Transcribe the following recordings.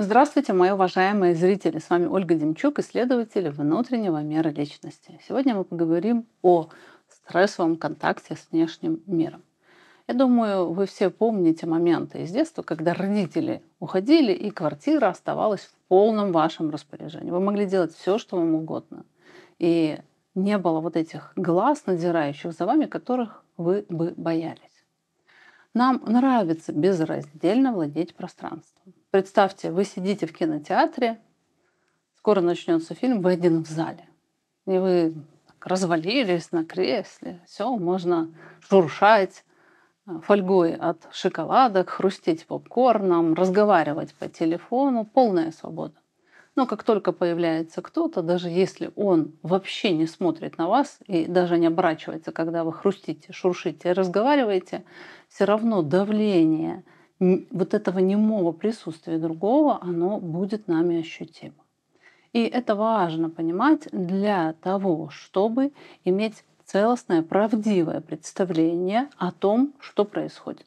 Здравствуйте, мои уважаемые зрители! С вами Ольга Демчук, исследователь внутреннего мира личности. Сегодня мы поговорим о стрессовом контакте с внешним миром. Я думаю, вы все помните моменты из детства, когда родители уходили, и квартира оставалась в полном вашем распоряжении. Вы могли делать все, что вам угодно. И не было вот этих глаз, надзирающих за вами, которых вы бы боялись. Нам нравится безраздельно владеть пространством. Представьте, вы сидите в кинотеатре, скоро начнется фильм, вы один в зале. И вы развалились на кресле, все, можно шуршать э, фольгой от шоколадок, хрустеть попкорном, разговаривать по телефону, полная свобода. Но как только появляется кто-то, даже если он вообще не смотрит на вас и даже не оборачивается, когда вы хрустите, шуршите и разговариваете, все равно давление вот этого немого присутствия другого, оно будет нами ощутимо. И это важно понимать для того, чтобы иметь целостное, правдивое представление о том, что происходит.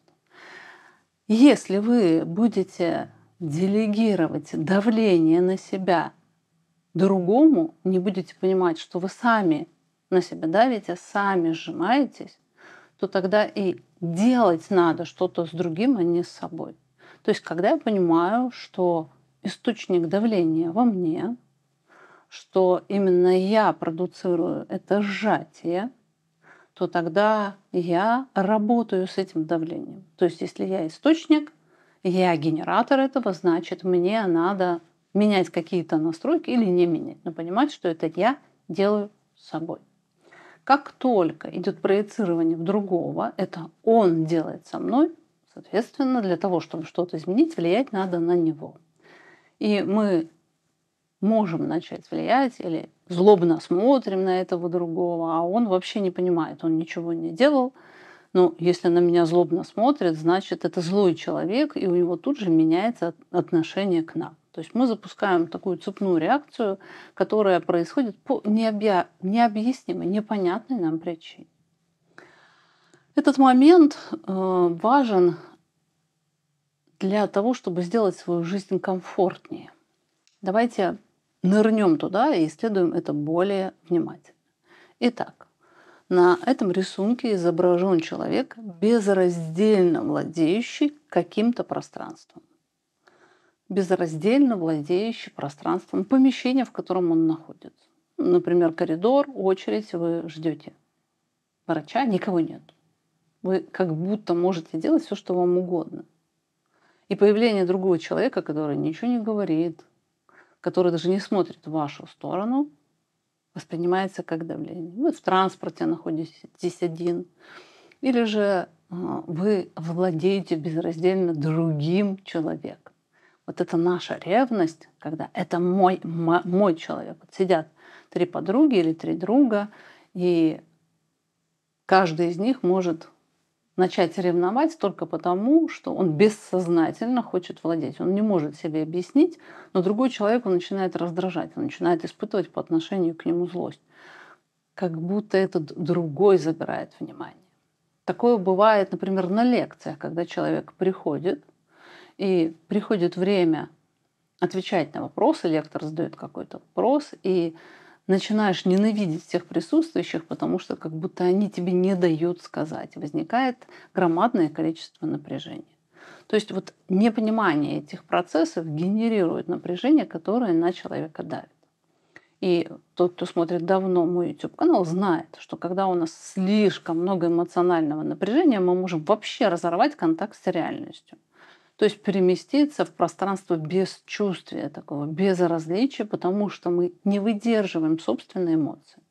Если вы будете делегировать давление на себя другому, не будете понимать, что вы сами на себя давите, сами сжимаетесь, то тогда и делать надо что-то с другим, а не с собой. То есть, когда я понимаю, что источник давления во мне, что именно я продуцирую это сжатие, то тогда я работаю с этим давлением. То есть, если я источник, я генератор этого, значит, мне надо менять какие-то настройки или не менять, но понимать, что это я делаю с собой. Как только идет проецирование в другого, это он делает со мной, соответственно, для того, чтобы что-то изменить, влиять надо на него. И мы можем начать влиять или злобно смотрим на этого другого, а он вообще не понимает, он ничего не делал, ну, если на меня злобно смотрит, значит, это злой человек, и у него тут же меняется отношение к нам. То есть мы запускаем такую цепную реакцию, которая происходит по необъя... необъяснимой, непонятной нам причине. Этот момент э, важен для того, чтобы сделать свою жизнь комфортнее. Давайте нырнем туда и исследуем это более внимательно. Итак, на этом рисунке изображен человек, безраздельно владеющий каким-то пространством. Безраздельно владеющий пространством помещения, в котором он находится. Например, коридор, очередь, вы ждете врача, никого нет. Вы как будто можете делать все, что вам угодно. И появление другого человека, который ничего не говорит, который даже не смотрит в вашу сторону – воспринимается как давление. Вы в транспорте находитесь один, или же а, вы владеете безраздельно другим человеком. Вот это наша ревность, когда это мой, мой человек. Вот сидят три подруги или три друга, и каждый из них может начать ревновать только потому, что он бессознательно хочет владеть. Он не может себе объяснить, но другой человек он начинает раздражать, он начинает испытывать по отношению к нему злость. Как будто этот другой забирает внимание. Такое бывает, например, на лекциях, когда человек приходит, и приходит время отвечать на вопросы, лектор задает какой-то вопрос, и начинаешь ненавидеть всех присутствующих, потому что как будто они тебе не дают сказать. Возникает громадное количество напряжения. То есть вот непонимание этих процессов генерирует напряжение, которое на человека давит. И тот, кто смотрит давно мой YouTube-канал, знает, что когда у нас слишком много эмоционального напряжения, мы можем вообще разорвать контакт с реальностью. То есть переместиться в пространство бесчувствия, такого безразличия, потому что мы не выдерживаем собственные эмоции.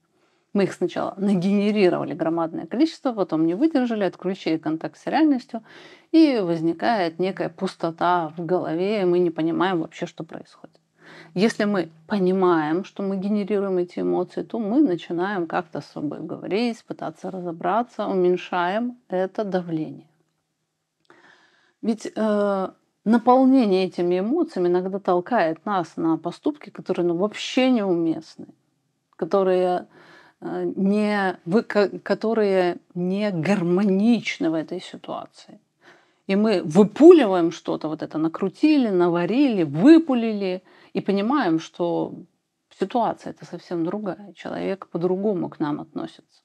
Мы их сначала нагенерировали громадное количество, потом не выдержали, отключили контакт с реальностью, и возникает некая пустота в голове, и мы не понимаем вообще, что происходит. Если мы понимаем, что мы генерируем эти эмоции, то мы начинаем как-то с собой говорить, пытаться разобраться, уменьшаем это давление. Ведь э, наполнение этими эмоциями иногда толкает нас на поступки, которые ну, вообще неуместны, которые э, не, вы, которые не гармоничны в этой ситуации. И мы выпуливаем что-то, вот это накрутили, наварили, выпулили, и понимаем, что ситуация это совсем другая. Человек по-другому к нам относится.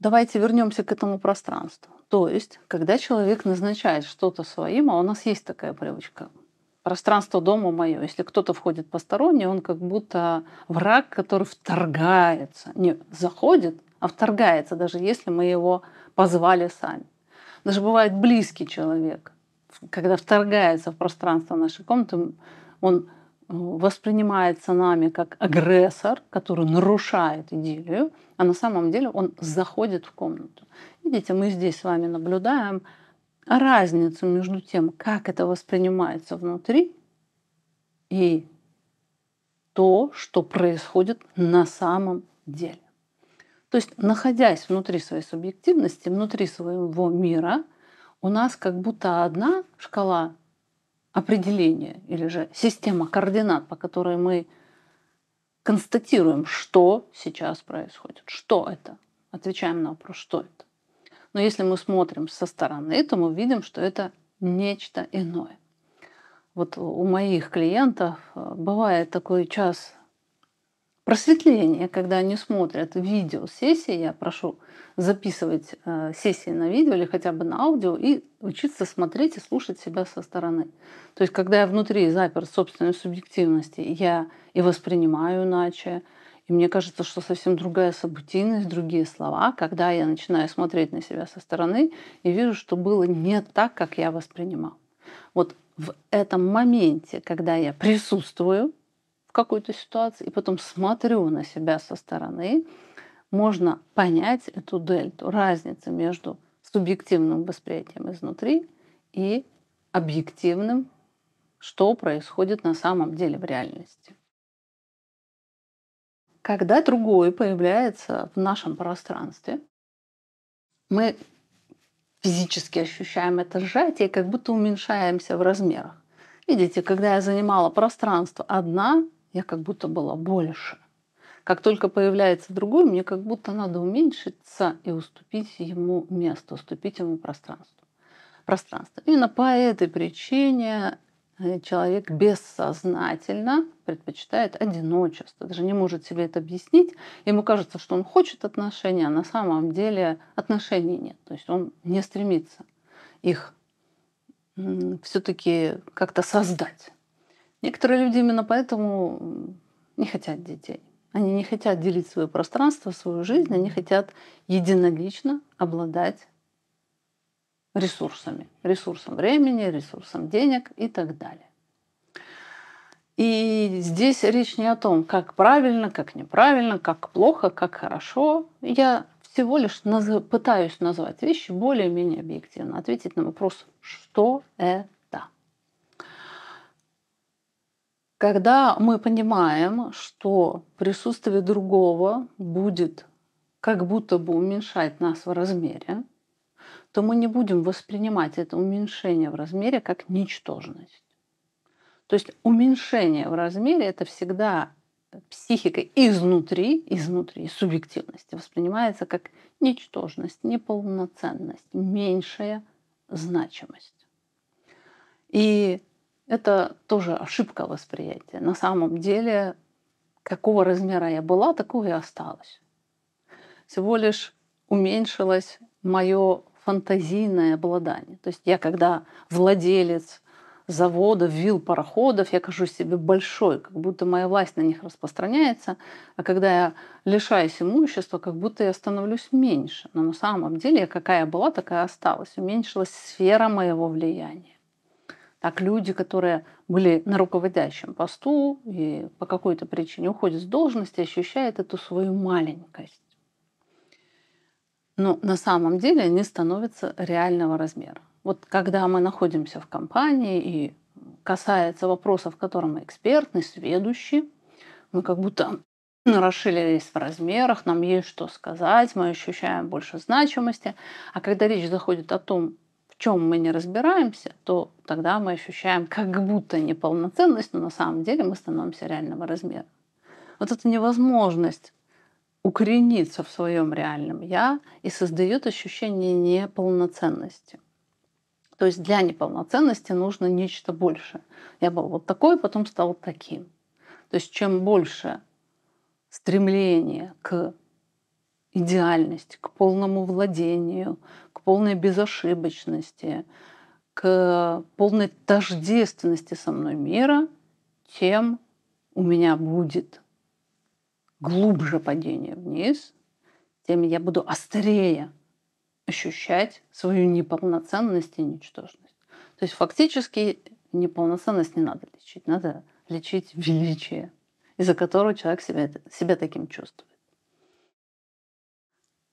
Давайте вернемся к этому пространству. То есть, когда человек назначает что-то своим, а у нас есть такая привычка, пространство дома мое. Если кто-то входит посторонний, он как будто враг, который вторгается. Не заходит, а вторгается, даже если мы его позвали сами. Даже бывает близкий человек, когда вторгается в пространство нашей комнаты, он воспринимается нами как агрессор, который нарушает идиллию, а на самом деле он заходит в комнату. Видите, мы здесь с вами наблюдаем разницу между тем, как это воспринимается внутри, и то, что происходит на самом деле. То есть, находясь внутри своей субъективности, внутри своего мира, у нас как будто одна шкала определение или же система координат, по которой мы констатируем, что сейчас происходит, что это. Отвечаем на вопрос, что это. Но если мы смотрим со стороны, то мы видим, что это нечто иное. Вот у моих клиентов э, бывает такой час просветление, когда они смотрят видео сессии, я прошу записывать э, сессии на видео или хотя бы на аудио и учиться смотреть и слушать себя со стороны. То есть, когда я внутри заперт собственной субъективности, я и воспринимаю иначе, и мне кажется, что совсем другая событийность, другие слова, когда я начинаю смотреть на себя со стороны и вижу, что было не так, как я воспринимал. Вот в этом моменте, когда я присутствую, какой-то ситуации и потом смотрю на себя со стороны, можно понять эту дельту, разницу между субъективным восприятием изнутри и объективным, что происходит на самом деле в реальности. Когда другой появляется в нашем пространстве, мы физически ощущаем это сжатие, как будто уменьшаемся в размерах. Видите, когда я занимала пространство одна, я как будто была больше. Как только появляется другой, мне как будто надо уменьшиться и уступить ему место, уступить ему пространство. пространство. Именно по этой причине э, человек бессознательно предпочитает одиночество, даже не может себе это объяснить. Ему кажется, что он хочет отношения, а на самом деле отношений нет. То есть он не стремится их все-таки как-то создать. Некоторые люди именно поэтому не хотят детей. Они не хотят делить свое пространство, свою жизнь, они хотят единолично обладать ресурсами. Ресурсом времени, ресурсом денег и так далее. И здесь речь не о том, как правильно, как неправильно, как плохо, как хорошо. Я всего лишь наз... пытаюсь назвать вещи более-менее объективно, ответить на вопрос, что это Когда мы понимаем, что присутствие другого будет как будто бы уменьшать нас в размере, то мы не будем воспринимать это уменьшение в размере как ничтожность. То есть уменьшение в размере это всегда психикой изнутри, изнутри субъективности воспринимается как ничтожность, неполноценность, меньшая значимость. И это тоже ошибка восприятия. На самом деле, какого размера я была, такого и осталось. Всего лишь уменьшилось мое фантазийное обладание. То есть я когда владелец завода, вил, пароходов, я кажусь себе большой, как будто моя власть на них распространяется, а когда я лишаюсь имущества, как будто я становлюсь меньше. Но на самом деле, какая была, такая осталась. Уменьшилась сфера моего влияния. Так люди, которые были на руководящем посту и по какой-то причине уходят с должности, ощущают эту свою маленькость. Но на самом деле они становятся реального размера. Вот когда мы находимся в компании и касается вопросов, в котором мы экспертны, сведущие, мы как будто расширились в размерах, нам есть что сказать, мы ощущаем больше значимости. А когда речь заходит о том, чем мы не разбираемся, то тогда мы ощущаем как будто неполноценность, но на самом деле мы становимся реального размера. Вот эта невозможность укорениться в своем реальном я и создает ощущение неполноценности. То есть для неполноценности нужно нечто большее. Я был вот такой, потом стал таким. То есть чем больше стремление к идеальности, к полному владению, полной безошибочности, к полной тождественности со мной мира, тем у меня будет глубже падение вниз, тем я буду острее ощущать свою неполноценность и ничтожность. То есть фактически неполноценность не надо лечить, надо лечить величие, из-за которого человек себя, себя таким чувствует.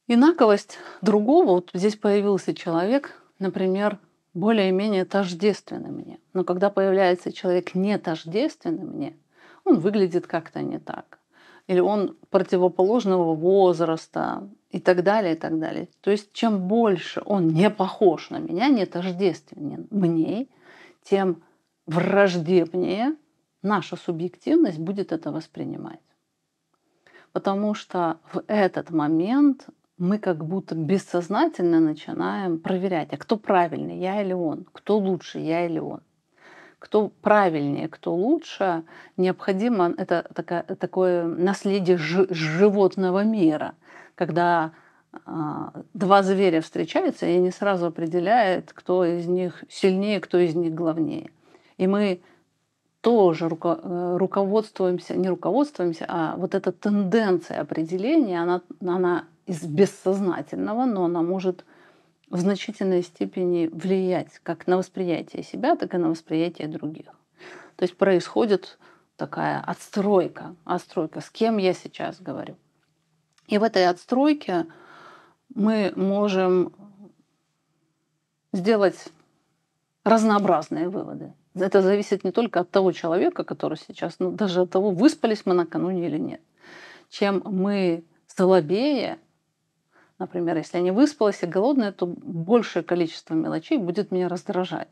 Инаковость другого, вот здесь появился человек, например, более-менее тождественный мне. Но когда появляется человек не тождественный мне, он выглядит как-то не так. Или он противоположного возраста и так далее, и так далее. То есть чем больше он не похож на меня, не тождественен мне, тем враждебнее наша субъективность будет это воспринимать. Потому что в этот момент мы как будто бессознательно начинаем проверять, а кто правильный, я или он, кто лучше, я или он. Кто правильнее, кто лучше, необходимо, это такое, такое наследие животного мира, когда а, два зверя встречаются, и они сразу определяют, кто из них сильнее, кто из них главнее. И мы тоже э, руководствуемся, не руководствуемся, а вот эта тенденция определения, она, она из бессознательного, но она может в значительной степени влиять как на восприятие себя, так и на восприятие других. То есть происходит такая отстройка, отстройка, с кем я сейчас говорю. И в этой отстройке мы можем сделать разнообразные выводы. Это зависит не только от того человека, который сейчас, но даже от того, выспались мы накануне или нет. Чем мы слабее, например, если я не выспалась и голодная, то большее количество мелочей будет меня раздражать.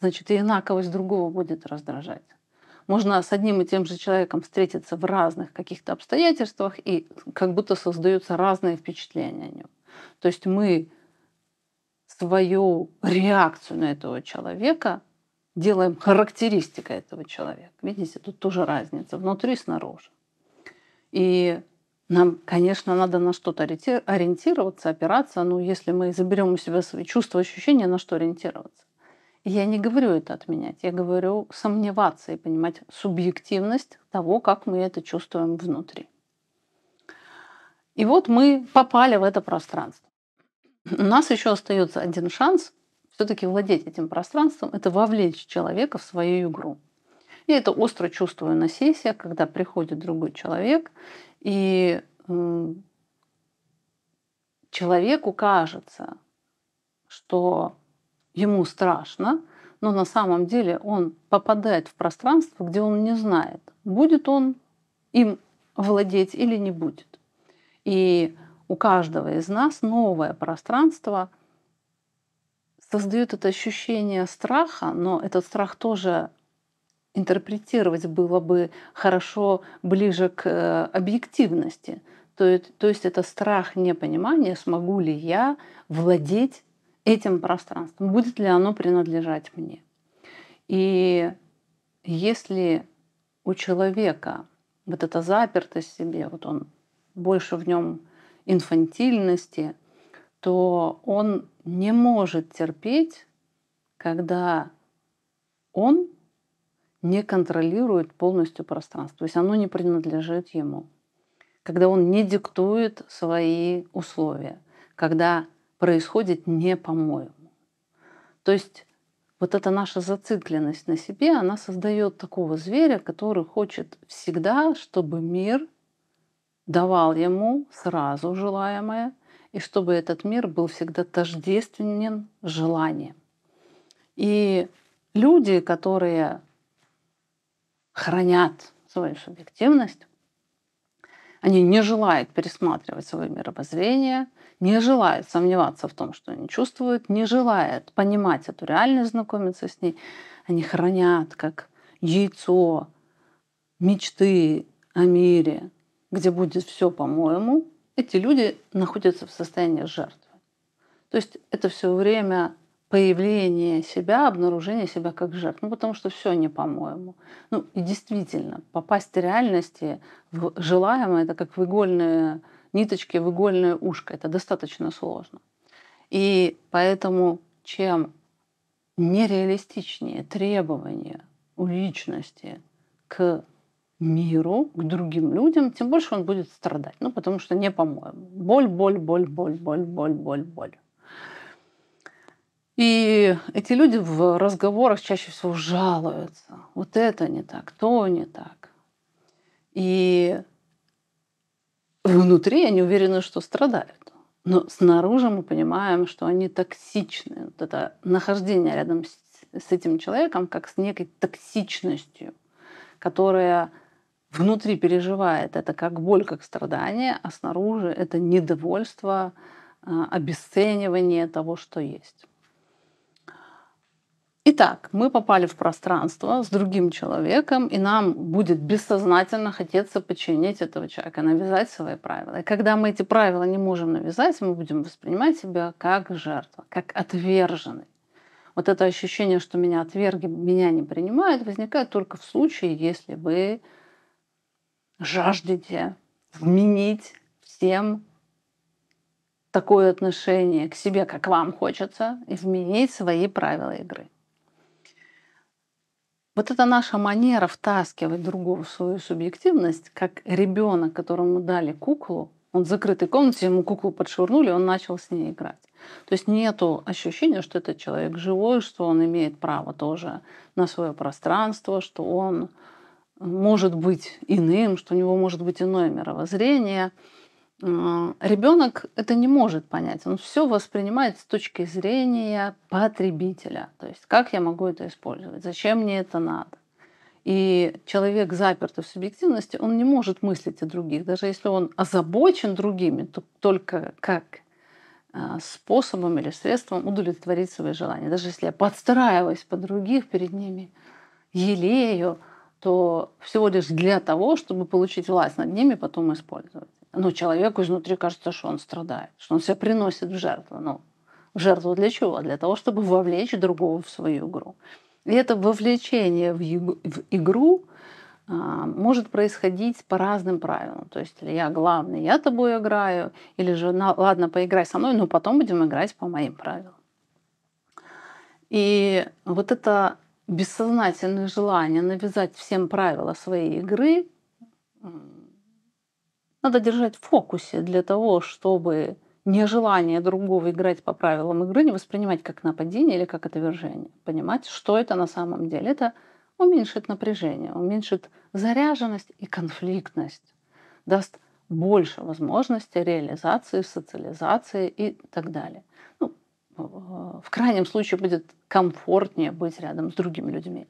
Значит, и инаковость другого будет раздражать. Можно с одним и тем же человеком встретиться в разных каких-то обстоятельствах, и как будто создаются разные впечатления о нем. То есть мы свою реакцию на этого человека делаем характеристикой этого человека. Видите, тут тоже разница внутри и снаружи. И нам, конечно, надо на что-то ориентироваться, опираться. Но если мы заберем у себя свои чувства, ощущения, на что ориентироваться? Я не говорю это отменять, я говорю сомневаться и понимать субъективность того, как мы это чувствуем внутри. И вот мы попали в это пространство. У нас еще остается один шанс все-таки владеть этим пространством, это вовлечь человека в свою игру. Я это остро чувствую на сессиях, когда приходит другой человек, и человеку кажется, что ему страшно, но на самом деле он попадает в пространство, где он не знает, будет он им владеть или не будет. И у каждого из нас новое пространство создает это ощущение страха, но этот страх тоже интерпретировать было бы хорошо ближе к э, объективности. То есть, то есть это страх непонимания, смогу ли я владеть этим пространством, будет ли оно принадлежать мне. И если у человека вот эта запертость в себе, вот он больше в нем инфантильности, то он не может терпеть, когда он не контролирует полностью пространство. То есть оно не принадлежит ему. Когда он не диктует свои условия. Когда происходит не по-моему. То есть вот эта наша зацикленность на себе, она создает такого зверя, который хочет всегда, чтобы мир давал ему сразу желаемое, и чтобы этот мир был всегда тождественен желанием. И люди, которые хранят свою субъективность, они не желают пересматривать свое мировоззрение, не желают сомневаться в том, что они чувствуют, не желают понимать эту реальность, знакомиться с ней. Они хранят как яйцо мечты о мире, где будет все по-моему, эти люди находятся в состоянии жертвы. То есть это все время появление себя, обнаружение себя как жертв. Ну, потому что все не по-моему. Ну, и действительно, попасть в реальности в желаемое, это как в игольные ниточки в игольное ушко. Это достаточно сложно. И поэтому чем нереалистичнее требования у личности к миру, к другим людям, тем больше он будет страдать. Ну, потому что не по-моему. Боль, боль, боль, боль, боль, боль, боль, боль. И эти люди в разговорах чаще всего жалуются. Вот это не так, то не так. И внутри они уверены, что страдают. Но снаружи мы понимаем, что они токсичны. Вот это нахождение рядом с, с этим человеком как с некой токсичностью, которая внутри переживает это как боль, как страдание, а снаружи это недовольство, а, обесценивание того, что есть. Итак, мы попали в пространство с другим человеком, и нам будет бессознательно хотеться подчинить этого человека, навязать свои правила. И когда мы эти правила не можем навязать, мы будем воспринимать себя как жертва, как отверженный. Вот это ощущение, что меня отверги, меня не принимают, возникает только в случае, если вы жаждете вменить всем такое отношение к себе, как вам хочется, и вменить свои правила игры. Вот это наша манера втаскивать другого в свою субъективность, как ребенок, которому дали куклу, он в закрытой комнате, ему куклу подшвырнули, он начал с ней играть. То есть нет ощущения, что этот человек живой, что он имеет право тоже на свое пространство, что он может быть иным, что у него может быть иное мировоззрение – ребенок это не может понять. Он все воспринимает с точки зрения потребителя. То есть как я могу это использовать, зачем мне это надо. И человек, запертый в субъективности, он не может мыслить о других. Даже если он озабочен другими, то только как а, способом или средством удовлетворить свои желания. Даже если я подстраиваюсь под других перед ними, елею, то всего лишь для того, чтобы получить власть над ними, потом использовать ну, человеку изнутри кажется, что он страдает, что он себя приносит в жертву. Ну, в жертву для чего? Для того, чтобы вовлечь другого в свою игру. И это вовлечение в игру а, может происходить по разным правилам. То есть, или я главный, я тобой играю, или же, ладно, поиграй со мной, но потом будем играть по моим правилам. И вот это бессознательное желание навязать всем правила своей игры надо держать в фокусе для того, чтобы нежелание другого играть по правилам игры не воспринимать как нападение или как отвержение. Понимать, что это на самом деле. Это уменьшит напряжение, уменьшит заряженность и конфликтность, даст больше возможностей реализации, социализации и так далее. Ну, в крайнем случае будет комфортнее быть рядом с другими людьми.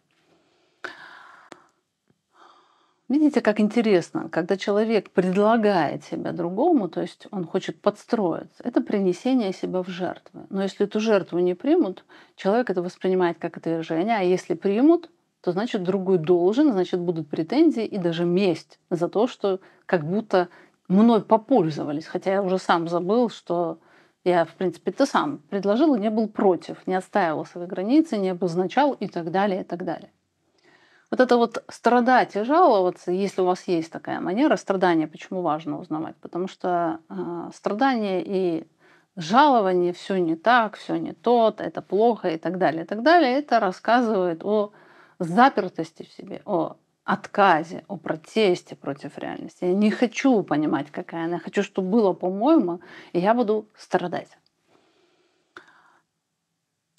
Видите, как интересно, когда человек предлагает себя другому, то есть он хочет подстроиться, это принесение себя в жертву. Но если эту жертву не примут, человек это воспринимает как отвержение, а если примут, то значит другой должен, значит будут претензии и даже месть за то, что как будто мной попользовались, хотя я уже сам забыл, что я, в принципе, это сам предложил и не был против, не отстаивал свои границы, не обозначал и так далее, и так далее. Вот это вот страдать и жаловаться, если у вас есть такая манера страдания, почему важно узнавать? Потому что э, страдание и жалование все не так, все не то, это плохо и так далее, и так далее, это рассказывает о запертости в себе, о отказе, о протесте против реальности. Я не хочу понимать, какая она, я хочу, чтобы было по-моему, и я буду страдать.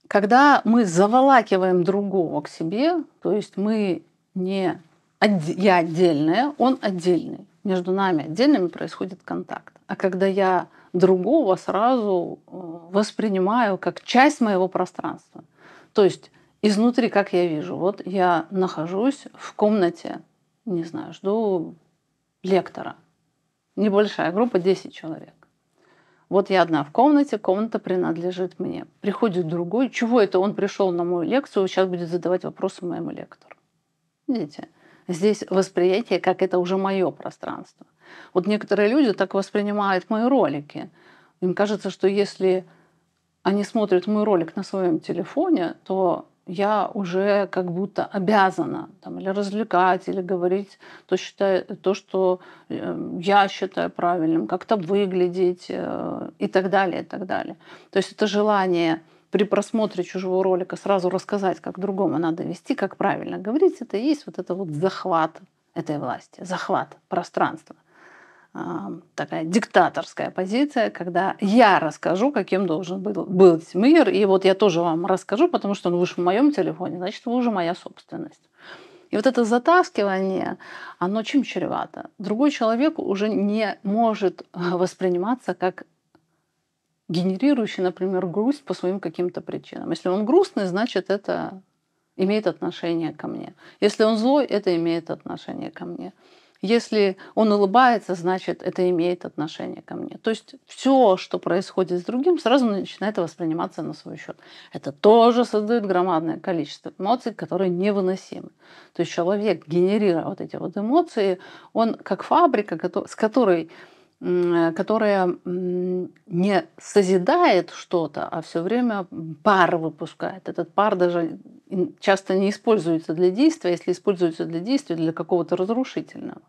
Когда мы заволакиваем другого к себе, то есть мы не я отдельная, он отдельный. Между нами отдельными происходит контакт. А когда я другого сразу э, воспринимаю как часть моего пространства. То есть изнутри, как я вижу, вот я нахожусь в комнате, не знаю, жду лектора. Небольшая группа, 10 человек. Вот я одна в комнате, комната принадлежит мне. Приходит другой, чего это он пришел на мою лекцию, сейчас будет задавать вопросы моему лектору. Видите, здесь восприятие, как это уже мое пространство. Вот некоторые люди так воспринимают мои ролики. Им кажется, что если они смотрят мой ролик на своем телефоне, то я уже как будто обязана там, или развлекать, или говорить то, считаю, то, что э, я считаю правильным, как-то выглядеть э, и так далее, и так далее. То есть это желание при просмотре чужого ролика сразу рассказать, как другому надо вести, как правильно говорить, это и есть вот это вот захват этой власти, захват пространства такая диктаторская позиция, когда я расскажу, каким должен был, быть мир, и вот я тоже вам расскажу, потому что он выше в моем телефоне, значит, вы уже моя собственность. И вот это затаскивание, оно чем чревато? Другой человек уже не может восприниматься как генерирующий, например, грусть по своим каким-то причинам. Если он грустный, значит, это имеет отношение ко мне. Если он злой, это имеет отношение ко мне. Если он улыбается, значит, это имеет отношение ко мне. То есть все, что происходит с другим, сразу начинает восприниматься на свой счет. Это тоже создает громадное количество эмоций, которые невыносимы. То есть человек, генерируя вот эти вот эмоции, он как фабрика, с которой которая не созидает что-то, а все время пар выпускает. Этот пар даже часто не используется для действия, если используется для действия, для какого-то разрушительного.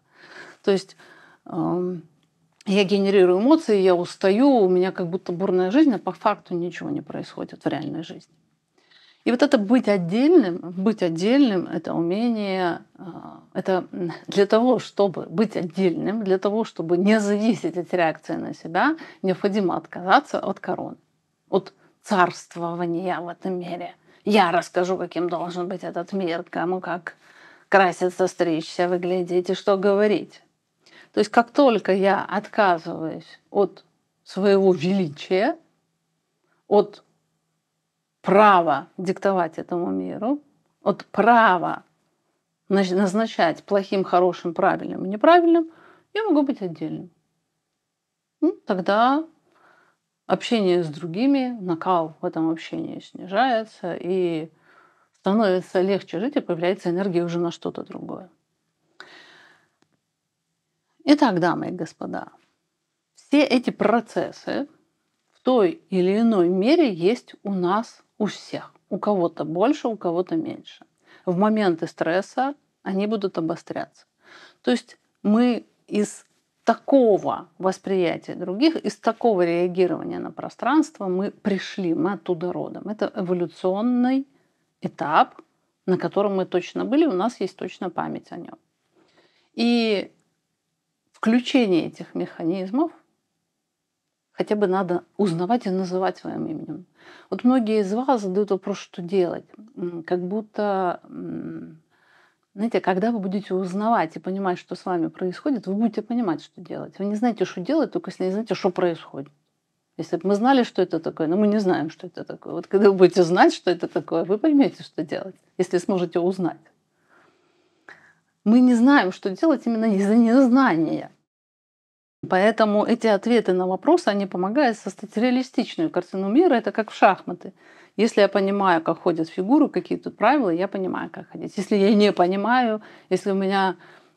То есть я генерирую эмоции, я устаю, у меня как будто бурная жизнь, а по факту ничего не происходит в реальной жизни. И вот это быть отдельным, быть отдельным, это умение, а, это для того, чтобы быть отдельным, для того, чтобы не зависеть от реакции на себя, необходимо отказаться от короны, от царствования в этом мире. Я расскажу, каким должен быть этот мир, кому как краситься, стричься, выглядеть и что говорить. То есть как только я отказываюсь от своего величия, от права диктовать этому миру, от права назначать плохим, хорошим, правильным и неправильным, я могу быть отдельным. Ну, тогда общение с другими, накал в этом общении снижается, и становится легче жить, и появляется энергия уже на что-то другое. Итак, дамы и господа, все эти процессы в той или иной мере есть у нас у всех. У кого-то больше, у кого-то меньше. В моменты стресса они будут обостряться. То есть мы из такого восприятия других, из такого реагирования на пространство мы пришли, мы оттуда родом. Это эволюционный этап, на котором мы точно были, у нас есть точно память о нем. И включение этих механизмов хотя бы надо узнавать и называть своим именем. Вот многие из вас задают вопрос, что делать. Как будто, знаете, когда вы будете узнавать и понимать, что с вами происходит, вы будете понимать, что делать. Вы не знаете, что делать, только если не знаете, что происходит. Если бы мы знали, что это такое, но мы не знаем, что это такое. Вот когда вы будете знать, что это такое, вы поймете, что делать, если сможете узнать. Мы не знаем, что делать именно из-за незнания. Поэтому эти ответы на вопросы, они помогают создать реалистичную картину мира. Это как в шахматы. Если я понимаю, как ходят фигуры, какие тут правила, я понимаю, как ходить. Если я не понимаю, если у меня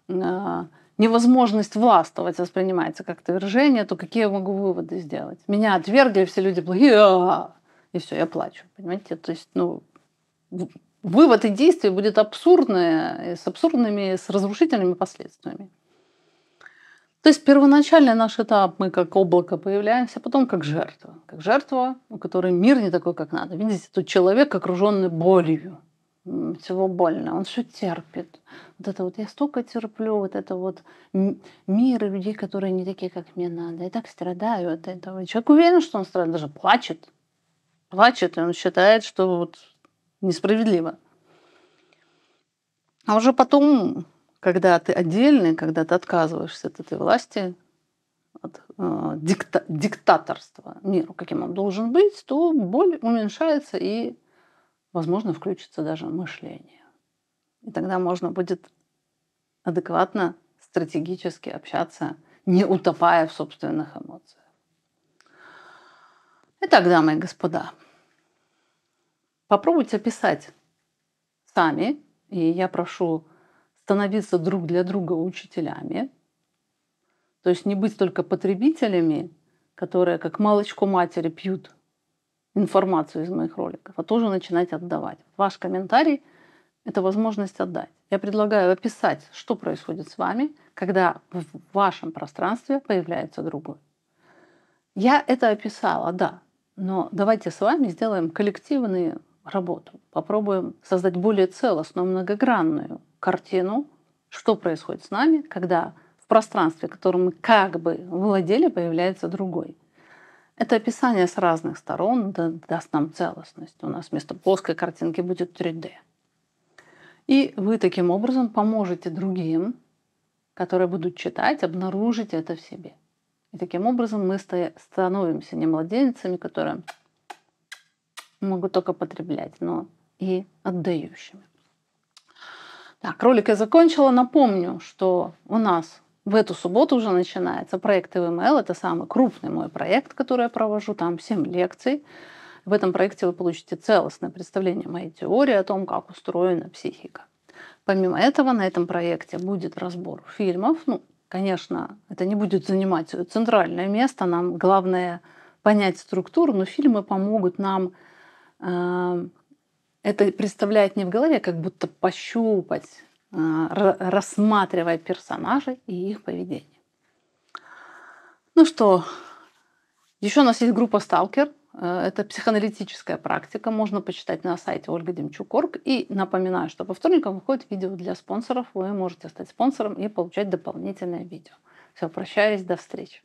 э, невозможность властвовать воспринимается как отвержение, то какие я могу выводы сделать? Меня отвергли, все люди плохие, и все, я плачу. Понимаете? То есть, ну, вывод и действие будет абсурдное, с абсурдными, с разрушительными последствиями. То есть первоначально наш этап мы как облако появляемся, потом как жертва. Как жертва, у которой мир не такой, как надо. Видите, тут человек, окруженный болью. Всего больно, он все терпит. Вот это вот я столько терплю, вот это вот мир и людей, которые не такие, как мне надо. Я так страдаю от этого. И человек уверен, что он страдает, даже плачет. Плачет, и он считает, что вот несправедливо. А уже потом когда ты отдельный, когда ты отказываешься от этой власти, от э, дикта диктаторства миру, каким он должен быть, то боль уменьшается и, возможно, включится даже мышление. И тогда можно будет адекватно, стратегически общаться, не утопая в собственных эмоциях. Итак, дамы и господа, попробуйте описать сами, и я прошу становиться друг для друга учителями, то есть не быть только потребителями, которые как молочко матери пьют информацию из моих роликов, а тоже начинать отдавать. Ваш комментарий – это возможность отдать. Я предлагаю описать, что происходит с вами, когда в вашем пространстве появляется другой. Я это описала, да, но давайте с вами сделаем коллективную работу. Попробуем создать более целостную, многогранную картину, что происходит с нами, когда в пространстве, которым мы как бы владели, появляется другой. Это описание с разных сторон даст нам целостность. У нас вместо плоской картинки будет 3D. И вы таким образом поможете другим, которые будут читать, обнаружить это в себе. И таким образом мы становимся не младенцами, которые могут только потреблять, но и отдающими. Так, ролик я закончила. Напомню, что у нас в эту субботу уже начинается проект ИВМЛ. Это самый крупный мой проект, который я провожу. Там 7 лекций. В этом проекте вы получите целостное представление моей теории о том, как устроена психика. Помимо этого, на этом проекте будет разбор фильмов. Ну, конечно, это не будет занимать центральное место. Нам главное понять структуру, но фильмы помогут нам это представлять не в голове, как будто пощупать, а, рассматривая персонажей и их поведение. Ну что, еще у нас есть группа «Сталкер». Э, это психоаналитическая практика. Можно почитать на сайте Ольга Демчук.орг. И напоминаю, что по вторникам выходит видео для спонсоров. Вы можете стать спонсором и получать дополнительное видео. Все, прощаюсь, до встречи.